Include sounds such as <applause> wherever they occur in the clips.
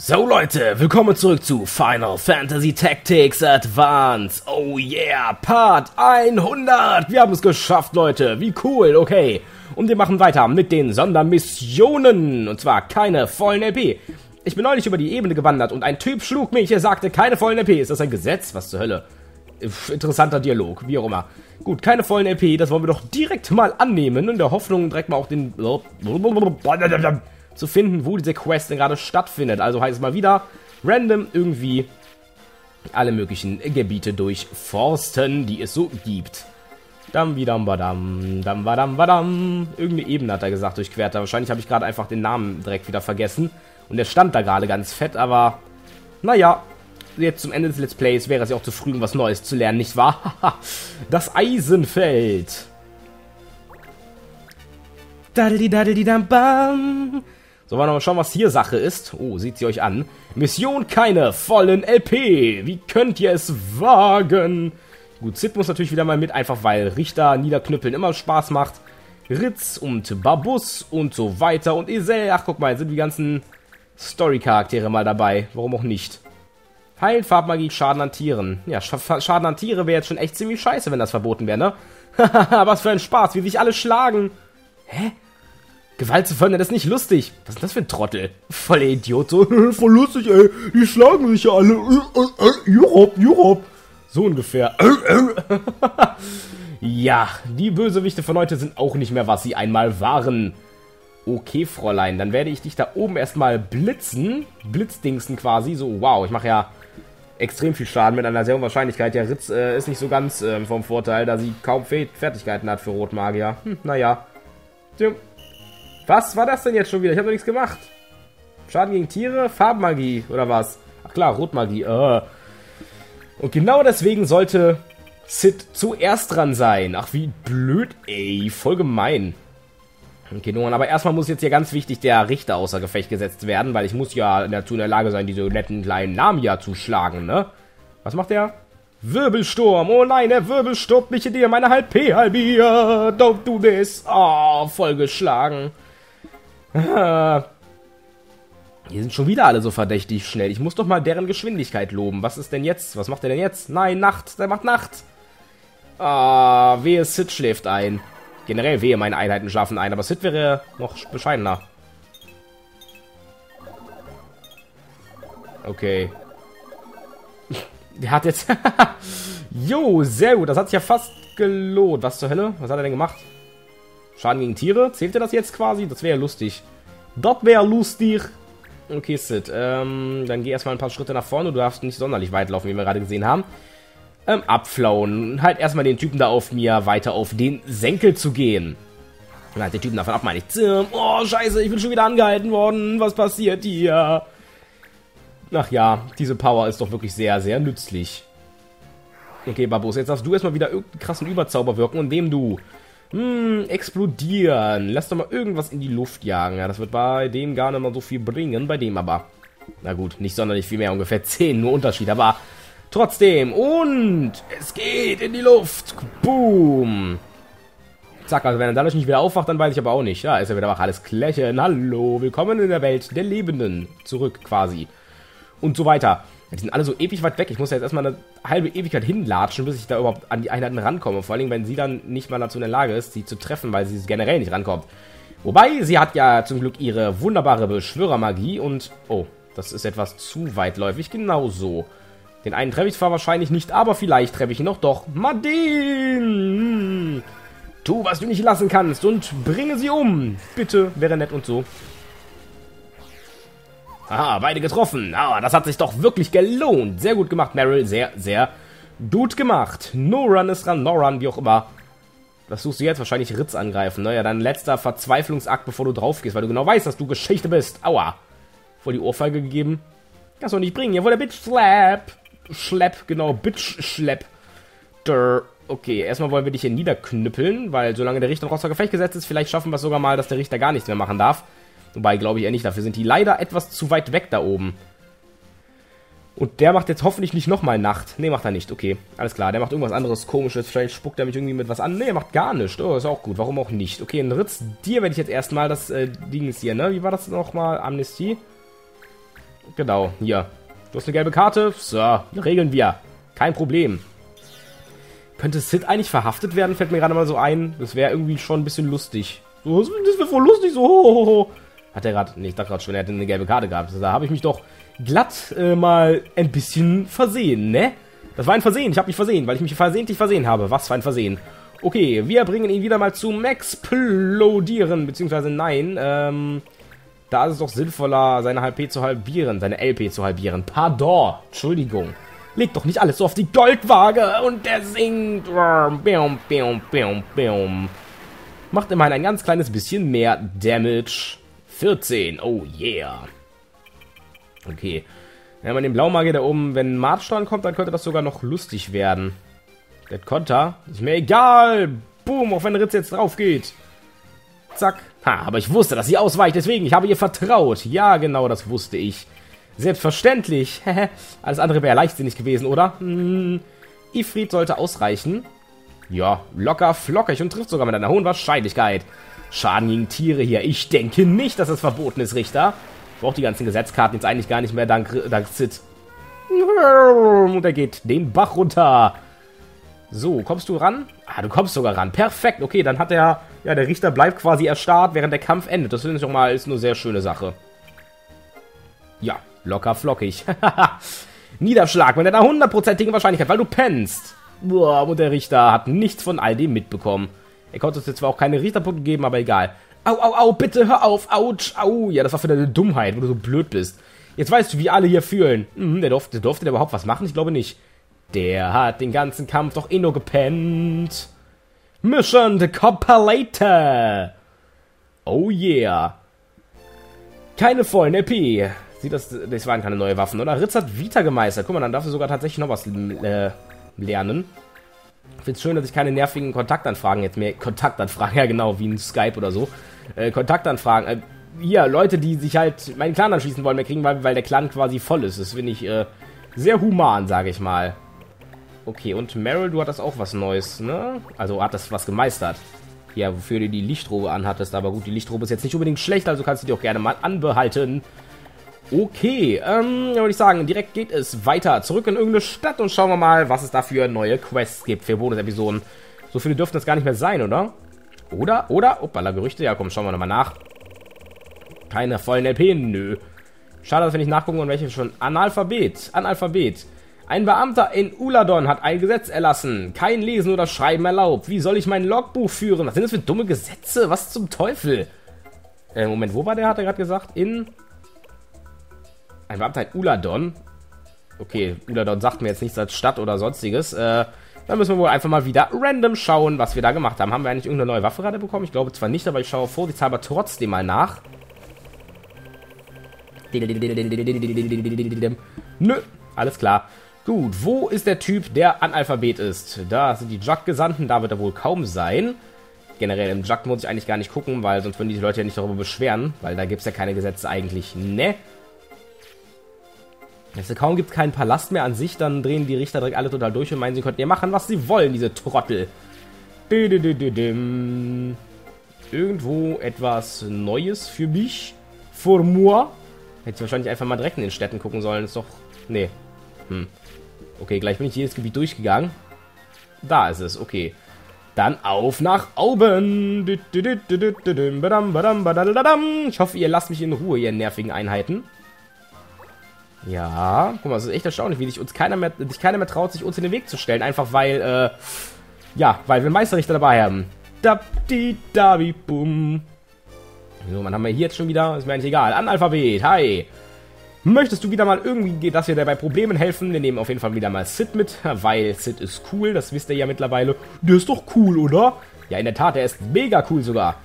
So Leute, willkommen zurück zu Final Fantasy Tactics Advance. Oh yeah, Part 100. Wir haben es geschafft, Leute. Wie cool, okay. Und wir machen weiter mit den Sondermissionen. Und zwar keine vollen LP. Ich bin neulich über die Ebene gewandert und ein Typ schlug mich. Er sagte, keine vollen LP. Ist das ein Gesetz? Was zur Hölle? Interessanter Dialog, wie auch immer. Gut, keine vollen LP. Das wollen wir doch direkt mal annehmen. In der Hoffnung, direkt mal auch den zu finden, wo diese Quest denn gerade stattfindet. Also heißt es mal wieder, random irgendwie alle möglichen Gebiete durchforsten, die es so gibt. Dam, widam, badam, dam, badam, badam. Irgendeine Ebene hat er gesagt, durchquert. Wahrscheinlich habe ich gerade einfach den Namen direkt wieder vergessen. Und der stand da gerade ganz fett, aber naja, jetzt zum Ende des Let's Plays wäre es ja auch zu früh, um was Neues zu lernen, nicht wahr? <laughs> das Eisenfeld. Daddeli, daddeli, dam, bam. So, wollen wir mal schauen, was hier Sache ist. Oh, seht sie euch an. Mission keine vollen LP. Wie könnt ihr es wagen? Gut, Sid muss natürlich wieder mal mit, einfach weil Richter niederknüppeln immer Spaß macht. Ritz und Babus und so weiter. Und Isel, ach guck mal, sind die ganzen Story-Charaktere mal dabei. Warum auch nicht? Heilen, Farbmagie, Schaden an Tieren. Ja, Schaden an Tiere wäre jetzt schon echt ziemlich scheiße, wenn das verboten wäre, ne? <laughs> was für ein Spaß, wie sich alle schlagen. Hä? Gewalt zu fördern, das ist nicht lustig. Was ist das für ein Trottel? Voll Idiot. So, <laughs> voll lustig, ey. Die schlagen sich ja alle. Juhop, juhop. So ungefähr. <laughs> ja, die Bösewichte von heute sind auch nicht mehr, was sie einmal waren. Okay, Fräulein, dann werde ich dich da oben erstmal blitzen. Blitzdingsen quasi. So, wow, ich mache ja extrem viel Schaden mit einer sehr hohen Wahrscheinlichkeit. Der Ritz äh, ist nicht so ganz äh, vom Vorteil, da sie kaum Fertigkeiten hat für Rotmagier. Hm, naja. Tja. Was war das denn jetzt schon wieder? Ich habe doch nichts gemacht. Schaden gegen Tiere, Farbmagie oder was? Ach klar, Rotmagie. Uh. Und genau deswegen sollte Sid zuerst dran sein. Ach, wie blöd, ey. Voll gemein. Okay, nun, aber erstmal muss jetzt hier ganz wichtig der Richter außer Gefecht gesetzt werden, weil ich muss ja dazu in der Lage sein, diese netten kleinen Namia zu schlagen, ne? Was macht der? Wirbelsturm. Oh nein, der Wirbelsturm mich in dir, meine halb P halbiert. Don't do this. Oh, voll geschlagen. <laughs> Hier sind schon wieder alle so verdächtig schnell. Ich muss doch mal deren Geschwindigkeit loben. Was ist denn jetzt? Was macht der denn jetzt? Nein, Nacht. Der macht Nacht. Ah, wehe, Sid schläft ein. Generell wehe, meine Einheiten schlafen ein. Aber Sid wäre noch bescheidener. Okay. <laughs> Der hat jetzt... <laughs> jo, sehr gut. Das hat sich ja fast gelohnt. Was zur Hölle? Was hat er denn gemacht? Schaden gegen Tiere? Zählt ihr das jetzt quasi? Das wäre lustig. Das wäre lustig. Okay, Sid. Ähm, dann geh erstmal ein paar Schritte nach vorne. Du darfst nicht sonderlich weit laufen, wie wir gerade gesehen haben. Ähm, abflauen. Halt erstmal den Typen da auf mir weiter auf den Senkel zu gehen. Und halt den Typen davon ab, meine ich. Oh, scheiße, ich bin schon wieder angehalten worden. Was passiert hier? Ach ja, diese Power ist doch wirklich sehr, sehr nützlich. Okay, Babus, jetzt darfst du erstmal wieder irgendeinen krassen Überzauber wirken, indem du hm, explodieren. Lass doch mal irgendwas in die Luft jagen. Ja, das wird bei dem gar nicht mal so viel bringen. Bei dem aber. Na gut, nicht sonderlich viel mehr. Ungefähr <laughs> 10 nur Unterschied. Aber trotzdem. Und es geht in die Luft. Boom. Zack, also wenn er dadurch nicht wieder aufwacht, dann weiß ich aber auch nicht. Ja, ist er wieder wach. Alles Klächen. Hallo, willkommen in der Welt der Lebenden. Zurück quasi. Und so weiter. Die sind alle so ewig weit weg. Ich muss ja jetzt erstmal eine halbe Ewigkeit hinlatschen, bis ich da überhaupt an die Einheiten rankomme. Vor allem, wenn sie dann nicht mal dazu in der Lage ist, sie zu treffen, weil sie generell nicht rankommt. Wobei, sie hat ja zum Glück ihre wunderbare Beschwörermagie und... Oh, das ist etwas zu weitläufig. Genau so. Den einen treffe ich zwar wahrscheinlich nicht, aber vielleicht treffe ich ihn noch doch. Madin! Tu, was du nicht lassen kannst und bringe sie um. Bitte, wäre nett und so. Aha, beide getroffen. Ah, das hat sich doch wirklich gelohnt. Sehr gut gemacht, Meryl. Sehr, sehr gut gemacht. Noran ist dran. Noran, wie auch immer. Was suchst du jetzt? Wahrscheinlich Ritz angreifen. Naja, dein letzter Verzweiflungsakt, bevor du drauf gehst, weil du genau weißt, dass du Geschichte bist. Aua. Voll die Ohrfeige gegeben. Kannst du nicht bringen. Jawohl, der Bitch Slap. Schlepp, genau. Bitch Schlepp. Durr. Okay, erstmal wollen wir dich hier niederknüppeln, weil solange der Richter noch außer Gefecht gesetzt ist, vielleicht schaffen wir es sogar mal, dass der Richter gar nichts mehr machen darf. Wobei, glaube ich eher nicht. Dafür sind die leider etwas zu weit weg da oben. Und der macht jetzt hoffentlich nicht nochmal Nacht. Ne, macht er nicht. Okay, alles klar. Der macht irgendwas anderes komisches. Vielleicht spuckt er mich irgendwie mit was an. Ne, er macht gar nichts. Oh, ist auch gut. Warum auch nicht? Okay, ein Ritz, dir werde ich jetzt erstmal das äh, Ding hier, ne? Wie war das nochmal? Amnestie? Genau, hier. Du hast eine gelbe Karte. So, regeln wir. Kein Problem. Könnte Sid eigentlich verhaftet werden? Fällt mir gerade mal so ein. Das wäre irgendwie schon ein bisschen lustig. Das wäre voll lustig. So, ho, ho, ho. Hat er gerade... Nee, ich dachte gerade schon, er hätte eine gelbe Karte gehabt. Da habe ich mich doch glatt äh, mal ein bisschen versehen, ne? Das war ein Versehen. Ich habe mich versehen, weil ich mich versehentlich versehen habe. Was für ein Versehen. Okay, wir bringen ihn wieder mal zum Explodieren. Beziehungsweise nein, ähm... Da ist es doch sinnvoller, seine HP zu halbieren, seine LP zu halbieren. Pardon, Entschuldigung. Leg doch nicht alles so auf die Goldwaage und der singt. Bium, bium, bium, bium. Macht immerhin ein ganz kleines bisschen mehr Damage. 14, oh yeah. Okay. Wenn man den Blaumagier da oben, wenn March dran kommt, dann könnte das sogar noch lustig werden. Der Konter, ist mir egal. Boom, auch wenn Ritz jetzt drauf geht. Zack. Ha, aber ich wusste, dass sie ausweicht, deswegen, ich habe ihr vertraut. Ja, genau, das wusste ich. Selbstverständlich. <laughs> Alles andere wäre leichtsinnig gewesen, oder? Hm, Ifrit sollte ausreichen. Ja, locker flockig und trifft sogar mit einer hohen Wahrscheinlichkeit. Schaden gegen Tiere hier. Ich denke nicht, dass es verboten ist, Richter. Ich brauche die ganzen Gesetzkarten jetzt eigentlich gar nicht mehr, dank, dank Sid. Und er geht den Bach runter. So, kommst du ran? Ah, du kommst sogar ran. Perfekt. Okay, dann hat der, ja, der Richter bleibt quasi erstarrt, während der Kampf endet. Das finde ich auch mal, ist eine sehr schöne Sache. Ja, locker flockig. <laughs> Niederschlag mit einer hundertprozentigen Wahrscheinlichkeit, weil du pennst. Boah, und der Richter hat nichts von all dem mitbekommen. Er konnte uns jetzt zwar auch keine Richterpunkte geben, aber egal. Au, au, au, bitte hör auf. Autsch, au. Ja, das war für deine Dummheit, wo du so blöd bist. Jetzt weißt du, wie alle hier fühlen. Hm, der durfte, durfte der überhaupt was machen? Ich glaube nicht. Der hat den ganzen Kampf doch eh nur gepennt. Mission the Compilator. Oh yeah. Keine vollen EP. Sieht das, das waren keine neue Waffen, oder? Ritz hat Vita gemeistert. Guck mal, dann darf er sogar tatsächlich noch was äh, lernen. Ich finde es schön, dass ich keine nervigen Kontaktanfragen jetzt mehr... Kontaktanfragen, <laughs> ja genau, wie ein Skype oder so. Äh, Kontaktanfragen. Äh, hier, Leute, die sich halt meinen Clan anschließen wollen, mehr kriegen, weil, weil der Clan quasi voll ist. Das finde ich äh, sehr human, sage ich mal. Okay, und Meryl, du hattest auch was Neues, ne? Also hattest was gemeistert. Ja, wofür du die Lichtrobe anhattest. Aber gut, die Lichtrobe ist jetzt nicht unbedingt schlecht, also kannst du die auch gerne mal anbehalten. Okay, ähm, würde ich sagen, direkt geht es weiter zurück in irgendeine Stadt und schauen wir mal, was es da für neue Quests gibt für Bonus-Episoden. So viele dürften das gar nicht mehr sein, oder? Oder? Oder? Uppala, Gerüchte. Ja, komm, schauen wir nochmal nach. Keine vollen LP? Nö. Schade, dass wir nicht nachgucken und welche schon. Analphabet. Analphabet. Ein Beamter in Uladon hat ein Gesetz erlassen. Kein Lesen oder Schreiben erlaubt. Wie soll ich mein Logbuch führen? Was sind das für dumme Gesetze? Was zum Teufel? Äh, Moment, wo war der, hat er gerade gesagt? In... Ein Beamter Uladon. Okay, Uladon sagt mir jetzt nichts als Stadt oder sonstiges. Äh, dann müssen wir wohl einfach mal wieder random schauen, was wir da gemacht haben. Haben wir eigentlich irgendeine neue Waffe gerade bekommen? Ich glaube zwar nicht, aber ich schaue vorsichtshalber trotzdem mal nach. Nö, alles klar. Gut, wo ist der Typ, der Analphabet ist? Da sind die Jug-Gesandten, da wird er wohl kaum sein. Generell im Jug muss ich eigentlich gar nicht gucken, weil sonst würden die Leute ja nicht darüber beschweren, weil da gibt es ja keine Gesetze eigentlich, ne? Also kaum gibt es keinen Palast mehr an sich, dann drehen die Richter direkt alle total durch und meinen, sie könnten ja machen, was sie wollen, diese Trottel. Irgendwo etwas Neues für mich. Für moi. Hätte ich wahrscheinlich einfach mal direkt in den Städten gucken sollen. Ist doch... Nee. Hm. Okay, gleich bin ich jedes Gebiet durchgegangen. Da ist es, okay. Dann auf nach oben. Ich hoffe, ihr lasst mich in Ruhe, ihr nervigen Einheiten. Ja, guck mal, es ist echt erstaunlich, wie sich uns keiner mehr, sich keiner mehr traut, sich uns in den Weg zu stellen. Einfach weil, äh, ja, weil wir Meisterrichter dabei haben. Dabdi, dabi, bum. So, man haben wir hier jetzt schon wieder, ist mir eigentlich egal. Analphabet, hi. Möchtest du wieder mal irgendwie, dass wir dir bei Problemen helfen? Wir nehmen auf jeden Fall wieder mal Sid mit, weil Sid ist cool, das wisst ihr ja mittlerweile. Der ist doch cool, oder? Ja, in der Tat, der ist mega cool sogar.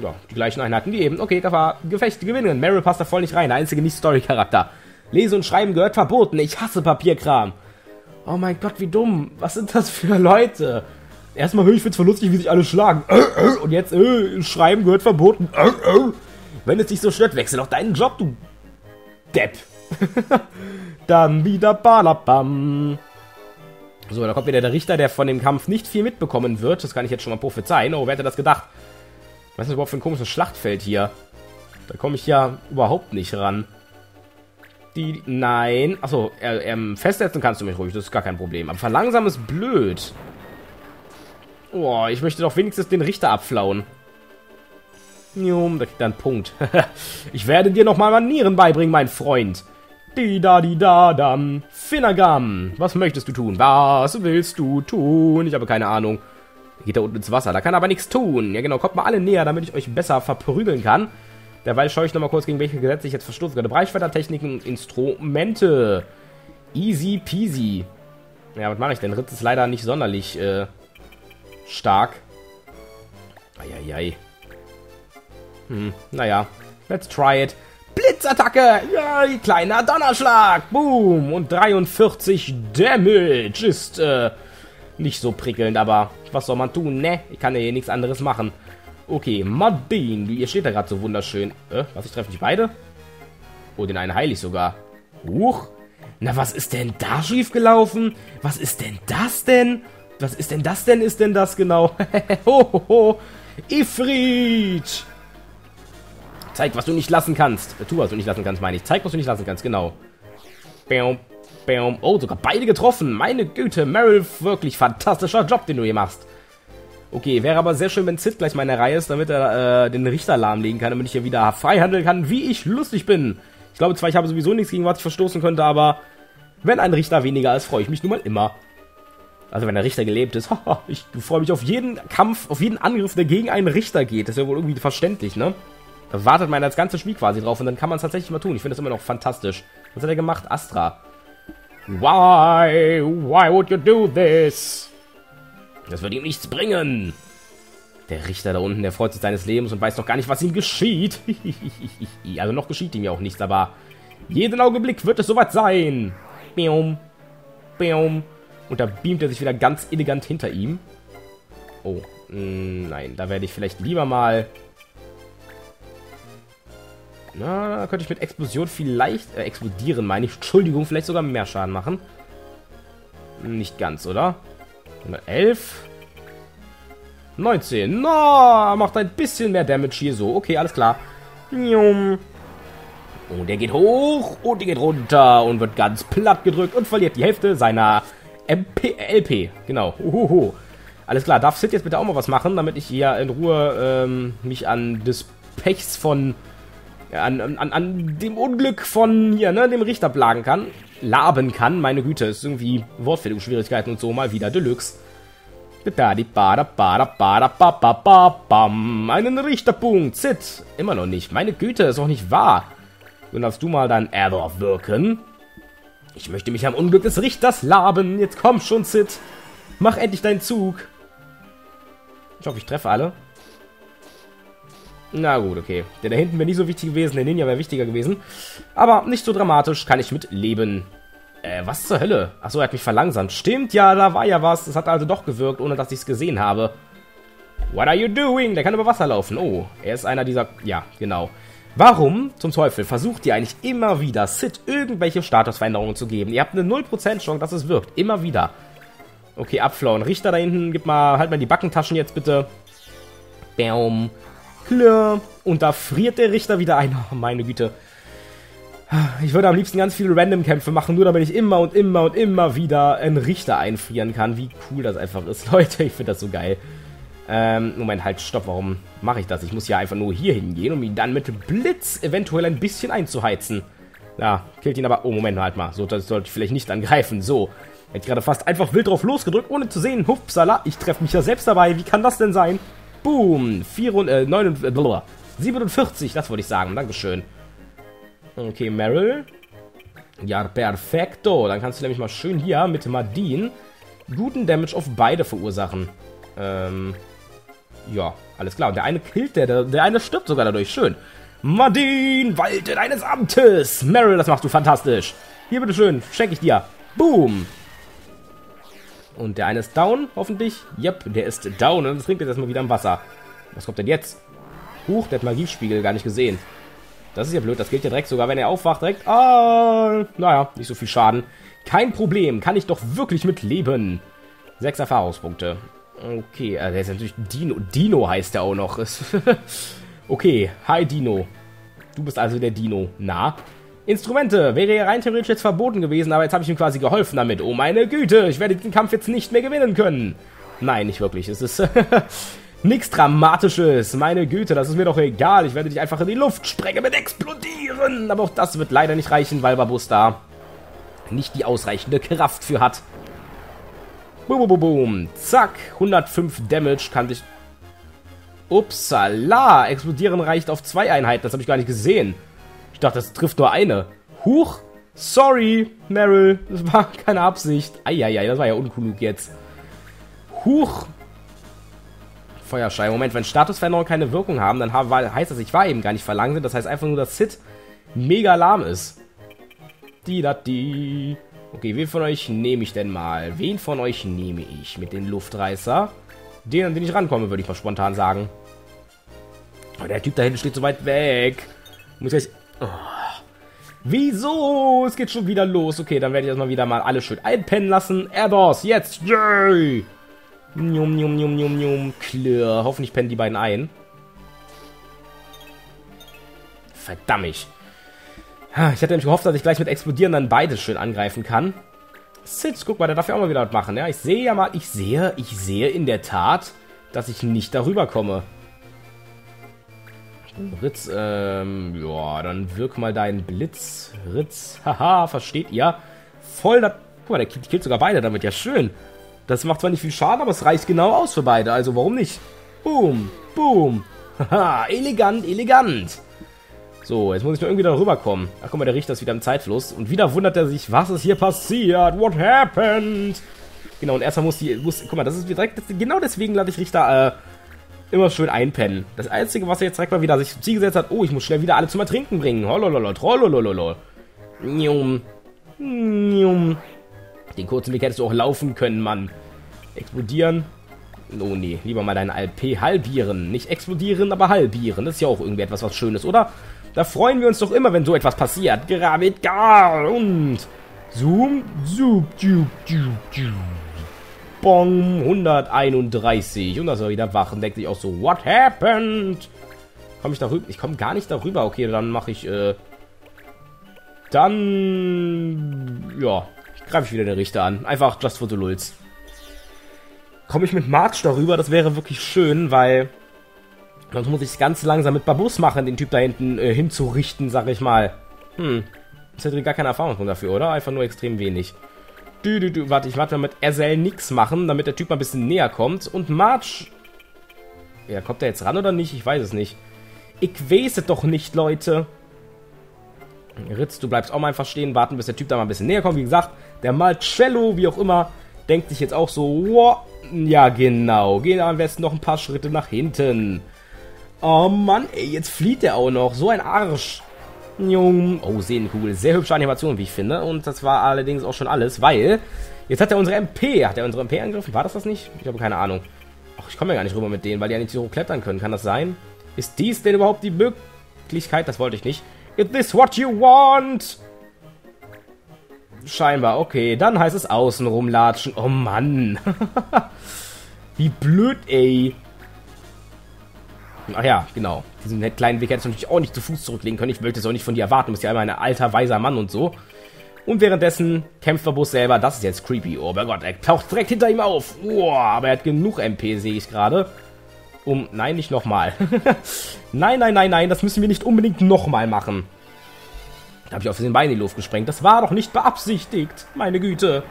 Ja, die gleichen Einheiten wie eben. Okay, da war Gefechte gewinnen. Meryl passt da voll nicht rein. Der einzige Nicht-Story-Charakter. Lesen und Schreiben gehört verboten. Ich hasse Papierkram. Oh mein Gott, wie dumm. Was sind das für Leute? Erstmal ich find's voll lustig, wie sich alle schlagen. Und jetzt, äh, Schreiben gehört verboten. Wenn es dich so stört, wechsel doch deinen Job, du Depp. <laughs> Dann wieder Balabam. So, da kommt wieder der Richter, der von dem Kampf nicht viel mitbekommen wird. Das kann ich jetzt schon mal prophezeien. Oh, wer hätte das gedacht? Was ist das überhaupt für ein komisches Schlachtfeld hier? Da komme ich ja überhaupt nicht ran. Die, nein. Achso, ähm, festsetzen kannst du mich ruhig, das ist gar kein Problem. Aber verlangsamen ist blöd. Oh, ich möchte doch wenigstens den Richter abflauen. Jum, da kriegt er einen Punkt. <laughs> ich werde dir nochmal Manieren beibringen, mein Freund. Di da di da dam. Finagam. Was möchtest du tun? Was willst du tun? Ich habe keine Ahnung. Geht da unten ins Wasser. Da kann aber nichts tun. Ja genau, kommt mal alle näher, damit ich euch besser verprügeln kann. Derweil schaue ich nochmal kurz, gegen welche Gesetze ich jetzt verstoßen könnte. Und Instrumente. Easy peasy. Ja, was mache ich denn? Ritz ist leider nicht sonderlich äh, stark. Eieiei. Hm, naja. Let's try it. Blitzattacke! Ja, kleiner Donnerschlag! Boom! Und 43 Damage ist äh, nicht so prickelnd, aber was soll man tun, ne? Ich kann ja hier nichts anderes machen. Okay, Madin, ihr steht da gerade so wunderschön. Äh, was, ich treffe nicht beide? Oh, den einen heile ich sogar. Huch! Na, was ist denn da schiefgelaufen? Was ist denn das denn? Was ist denn das denn, ist denn das genau? <laughs> Hohoho! Ifrit! Zeig, was du nicht lassen kannst. Tu, was du nicht lassen kannst, meine ich. Zeig, was du nicht lassen kannst, genau. Bam, bam. Oh, sogar beide getroffen. Meine Güte, Meryl, wirklich fantastischer Job, den du hier machst. Okay, wäre aber sehr schön, wenn Sid gleich meine Reihe ist, damit er äh, den Richter lahmlegen kann, damit ich hier wieder frei handeln kann, wie ich lustig bin. Ich glaube zwar, ich habe sowieso nichts gegen was ich verstoßen könnte, aber wenn ein Richter weniger ist, freue ich mich nun mal immer. Also wenn der Richter gelebt ist, <laughs> ich freue mich auf jeden Kampf, auf jeden Angriff, der gegen einen Richter geht. Das ist ja wohl irgendwie verständlich, ne? Da wartet man das ganze Spiel quasi drauf und dann kann man es tatsächlich mal tun. Ich finde das immer noch fantastisch. Was hat er gemacht? Astra. Why? Why would you do this? Das wird ihm nichts bringen. Der Richter da unten, der freut sich seines Lebens und weiß noch gar nicht, was ihm geschieht. <laughs> also noch geschieht ihm ja auch nichts, aber jeden Augenblick wird es soweit sein. Bium. Bium. Und da beamt er sich wieder ganz elegant hinter ihm. Oh, mm, nein, da werde ich vielleicht lieber mal na, da könnte ich mit Explosion vielleicht... Äh, explodieren, meine ich. Entschuldigung, vielleicht sogar mehr Schaden machen. Nicht ganz, oder? 111. 19. No, macht ein bisschen mehr Damage hier so. Okay, alles klar. Und der geht hoch und der geht runter und wird ganz platt gedrückt und verliert die Hälfte seiner MP, LP. Genau. Uhuhu. Alles klar, darf Sid jetzt bitte auch mal was machen, damit ich hier in Ruhe ähm, mich an des Pechs von an, an, an dem Unglück von hier, ne, dem Richter plagen kann. Laben kann, meine Güte, ist irgendwie Wortfindungsschwierigkeiten und so mal wieder Deluxe. Einen Richterpunkt, Sid. Immer noch nicht. Meine Güte, ist auch nicht wahr. Dann darfst du mal dein Error wirken. Ich möchte mich am Unglück des Richters laben. Jetzt komm schon, Sid. Mach endlich deinen Zug. Ich hoffe, ich treffe alle. Na gut, okay. Der da hinten wäre nicht so wichtig gewesen, der Ninja wäre wichtiger gewesen. Aber nicht so dramatisch, kann ich mit leben. Äh, was zur Hölle? Achso, er hat mich verlangsamt. Stimmt, ja, da war ja was. Das hat also doch gewirkt, ohne dass ich es gesehen habe. What are you doing? Der kann über Wasser laufen. Oh, er ist einer dieser... Ja, genau. Warum zum Teufel versucht ihr eigentlich immer wieder Sid irgendwelche Statusveränderungen zu geben? Ihr habt eine 0% Chance, dass es wirkt. Immer wieder. Okay, abflauen. Richter da hinten, gib mal, halt mal die Backentaschen jetzt bitte. Baum. Klar. Und da friert der Richter wieder ein. Oh, <laughs> meine Güte. Ich würde am liebsten ganz viele Random-Kämpfe machen, nur damit ich immer und immer und immer wieder einen Richter einfrieren kann. Wie cool das einfach ist, <laughs> Leute. Ich finde das so geil. Ähm, Moment, halt, stopp. Warum mache ich das? Ich muss ja einfach nur hier hingehen, um ihn dann mit Blitz eventuell ein bisschen einzuheizen. Ja, killt ihn aber... Oh, Moment, halt mal. So, das sollte ich vielleicht nicht angreifen. So. Hätte gerade fast einfach wild drauf losgedrückt, ohne zu sehen. Hupsala, ich treffe mich ja selbst dabei. Wie kann das denn sein? Boom. 4, äh, 9, äh, 47, das wollte ich sagen. Dankeschön. Okay, Meryl. Ja, perfekto. Dann kannst du nämlich mal schön hier mit Madin guten Damage auf beide verursachen. Ähm, ja, alles klar. Und der eine killt, der, der, der eine stirbt sogar dadurch. Schön. Madin, walte deines Amtes. Meryl, das machst du fantastisch. Hier, bitteschön, schenke ich dir. Boom. Und der eine ist down, hoffentlich. Yep, der ist down. Und das trinkt jetzt erstmal wieder im Wasser. Was kommt denn jetzt? Huch, der hat Magiespiegel gar nicht gesehen. Das ist ja blöd, das gilt ja direkt, sogar wenn er aufwacht, direkt. Ah, naja, nicht so viel Schaden. Kein Problem, kann ich doch wirklich mit leben. Sechs Erfahrungspunkte. Okay, äh, der ist natürlich Dino. Dino heißt er auch noch. <laughs> okay, hi Dino. Du bist also der Dino. Na? Instrumente. Wäre ja rein theoretisch jetzt verboten gewesen, aber jetzt habe ich ihm quasi geholfen damit. Oh meine Güte, ich werde den Kampf jetzt nicht mehr gewinnen können. Nein, nicht wirklich. Es ist <laughs> nichts Dramatisches. Meine Güte, das ist mir doch egal. Ich werde dich einfach in die Luft sprengen mit explodieren. Aber auch das wird leider nicht reichen, weil Babus da nicht die ausreichende Kraft für hat. Boom, boom, boom, boom. Zack. 105 Damage kann sich... Upsala. Explodieren reicht auf zwei Einheiten. Das habe ich gar nicht gesehen. Ich dachte, das trifft nur eine. Huch. Sorry, Meryl. Das war <laughs> keine Absicht. Eieiei, das war ja unklug jetzt. Huch. Feuerschein. Moment, wenn Statusveränderungen keine Wirkung haben, dann heißt das, ich war eben gar nicht verlangsamt. Das heißt einfach nur, dass Sid mega lahm ist. Die, da, die. Okay, wen von euch nehme ich denn mal? Wen von euch nehme ich mit den Luftreißer? Den, an den ich rankomme, würde ich mal spontan sagen. Oh, der Typ da hinten steht so weit weg. Muss gleich... Oh. Wieso? Es geht schon wieder los. Okay, dann werde ich erstmal wieder mal alle schön einpennen lassen. Airboss, jetzt! Yay! Njum, njum, njum, njum, njum. Klar. Hoffentlich pennen die beiden ein. Verdammt. Ich hatte nämlich gehofft, dass ich gleich mit Explodieren dann beides schön angreifen kann. Sitz, guck mal, der darf ja auch mal wieder was machen. Ja, ich sehe ja mal, ich sehe, ich sehe in der Tat, dass ich nicht darüber komme. Ritz, ähm, ja, dann wirk mal deinen Blitz. Ritz, haha, versteht ihr? Voll da. Guck mal, der killt sogar beide damit, ja schön. Das macht zwar nicht viel Schaden, aber es reicht genau aus für beide, also warum nicht? Boom, boom. <laughs> Haha, elegant, elegant. So, jetzt muss ich nur irgendwie da rüberkommen. Ach, guck mal, der Richter ist wieder im Zeitfluss. Und wieder wundert er sich, was ist hier passiert? What happened? Genau, und erstmal muss die... Muss, guck mal, das ist direkt... Das, genau deswegen lade ich Richter äh, immer schön einpennen. Das Einzige, was er jetzt direkt mal wieder sich zum Ziel gesetzt hat, oh, ich muss schnell wieder alle zum Ertrinken bringen. Holololo, trollololo. Njum. Njum. Den kurzen Weg hättest du auch laufen können, Mann. Explodieren. Oh nee, lieber mal deinen LP halbieren. Nicht explodieren, aber halbieren. Das ist ja auch irgendwie etwas was Schönes, oder? Da freuen wir uns doch immer, wenn so etwas passiert. Gravitar und Zoom, Zoom, Zoom, Zoom, Zoom. Bong, 131. Und das er wieder wach und denkt sich auch so, what happened? Komme ich darüber? Ich komme gar nicht darüber. Okay, dann mache ich, äh, dann, ja, greife ich wieder den Richter an. Einfach just for the lulz. Komme ich mit March darüber? Das wäre wirklich schön, weil Sonst muss ich es ganz langsam mit Babus machen, den Typ da hinten äh, hinzurichten, sag ich mal. Hm. Das hätte gar keine Erfahrung dafür, oder? Einfach nur extrem wenig. Du, du, du. Warte, ich warte mal mit Ersel nix machen, damit der Typ mal ein bisschen näher kommt. Und March... Ja, kommt er jetzt ran oder nicht? Ich weiß es nicht. Ich weiß es doch nicht, Leute. Ritz, du bleibst auch mal einfach stehen, warten, bis der Typ da mal ein bisschen näher kommt. Wie gesagt, der Marcello, wie auch immer, denkt sich jetzt auch so, wow, ja genau, gehen am besten noch ein paar Schritte nach hinten. Oh Mann, ey, jetzt flieht der auch noch. So ein Arsch. Oh, Sehnenkugel. Sehr hübsche Animation, wie ich finde. Und das war allerdings auch schon alles, weil... Jetzt hat er unsere MP. Hat er unsere MP angegriffen? War das das nicht? Ich habe keine Ahnung. Ach, ich komme ja gar nicht rüber mit denen, weil die ja nicht so hoch klettern können. Kann das sein? Ist dies denn überhaupt die Möglichkeit? Das wollte ich nicht. Is this what you want? Scheinbar, okay. Dann heißt es außen rumlatschen. Oh Mann. <laughs> Wie blöd, ey. Ach ja, genau. Diesen kleinen Weg hättest du natürlich auch nicht zu Fuß zurücklegen können. Ich möchte es auch nicht von dir erwarten. Du bist ja immer ein alter, weiser Mann und so. Und währenddessen kämpft der Bus selber. Das ist jetzt creepy. Oh mein Gott, er taucht direkt hinter ihm auf. Boah, aber er hat genug MP, sehe ich gerade. Um, nein, nicht nochmal. <laughs> nein, nein, nein, nein, das müssen wir nicht unbedingt nochmal machen. Da habe ich auf den Bein in die Luft gesprengt. Das war doch nicht beabsichtigt. Meine Güte.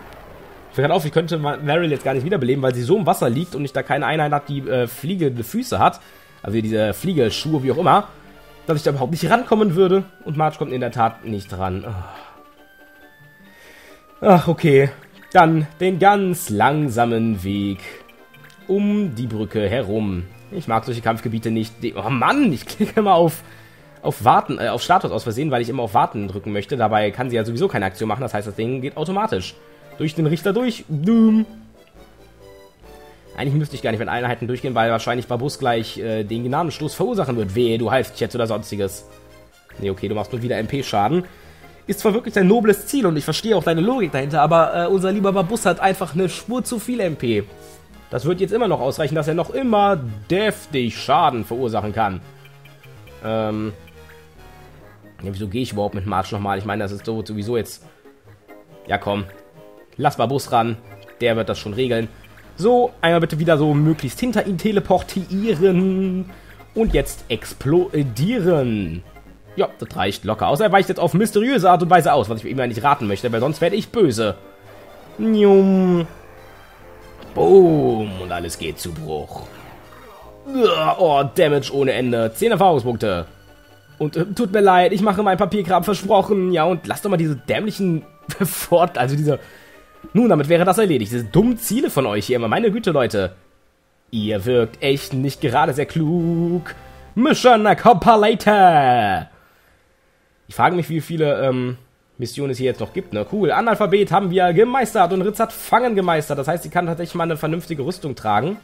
Ich fällt auf, ich könnte Meryl jetzt gar nicht wiederbeleben, weil sie so im Wasser liegt und ich da keine Einheit hat, die äh, fliegende Füße hat also diese Fliegerschuhe, wie auch immer, dass ich da überhaupt nicht rankommen würde. Und March kommt in der Tat nicht ran. Ach, okay. Dann den ganz langsamen Weg um die Brücke herum. Ich mag solche Kampfgebiete nicht. Oh Mann, ich <laughs> klicke immer auf, auf Warten, äh, auf Status aus Versehen, weil ich immer auf Warten drücken möchte. Dabei kann sie ja sowieso keine Aktion machen. Das heißt, das Ding geht automatisch. Durch den Richter durch. Doom. Eigentlich müsste ich gar nicht mit Einheiten durchgehen, weil wahrscheinlich Babus gleich äh, den Gnadenstoß verursachen wird. Wehe, du haltst jetzt oder sonstiges. Nee, okay, du machst nur wieder MP-Schaden. Ist zwar wirklich dein nobles Ziel und ich verstehe auch deine Logik dahinter, aber äh, unser lieber Babus hat einfach eine Spur zu viel MP. Das wird jetzt immer noch ausreichen, dass er noch immer deftig Schaden verursachen kann. Ähm. Ja, wieso gehe ich überhaupt mit March nochmal? Ich meine, das ist sowieso jetzt... Ja, komm. Lass mal Bus ran. Der wird das schon regeln. So, einmal bitte wieder so möglichst hinter ihn teleportieren. Und jetzt explodieren. Ja, das reicht locker. Außer er weicht jetzt auf mysteriöse Art und Weise aus, was ich ihm ja nicht raten möchte, weil sonst werde ich böse. Njum. Boom. Und alles geht zu Bruch. Oh, Damage ohne Ende. 10 Erfahrungspunkte. Und äh, tut mir leid, ich mache mein Papierkram versprochen. Ja, und lass doch mal diese dämlichen <laughs> Fort... Also diese... Nun, damit wäre das erledigt. Diese dummen Ziele von euch hier immer. Meine Güte, Leute. Ihr wirkt echt nicht gerade sehr klug. Mission Compilator. Ich frage mich, wie viele ähm, Missionen es hier jetzt noch gibt. Ne? Cool. Analphabet haben wir gemeistert und Ritz hat Fangen gemeistert. Das heißt, sie kann tatsächlich mal eine vernünftige Rüstung tragen.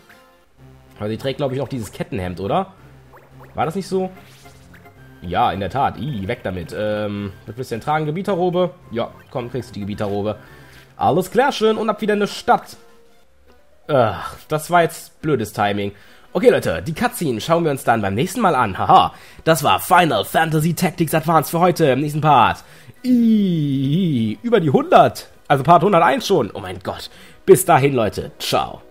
Aber sie trägt, glaube ich, noch dieses Kettenhemd, oder? War das nicht so? Ja, in der Tat. Ih, weg damit. Ähm, was willst du denn tragen? Gebieterrobe? Ja, komm, kriegst du die Gebieterrobe. Alles klar, schön. Und ab wieder eine Stadt. Ach, das war jetzt blödes Timing. Okay, Leute, die Cutscene schauen wir uns dann beim nächsten Mal an. Haha, das war Final Fantasy Tactics Advance für heute im nächsten Part. Ih, über die 100. Also Part 101 schon. Oh mein Gott. Bis dahin, Leute. Ciao.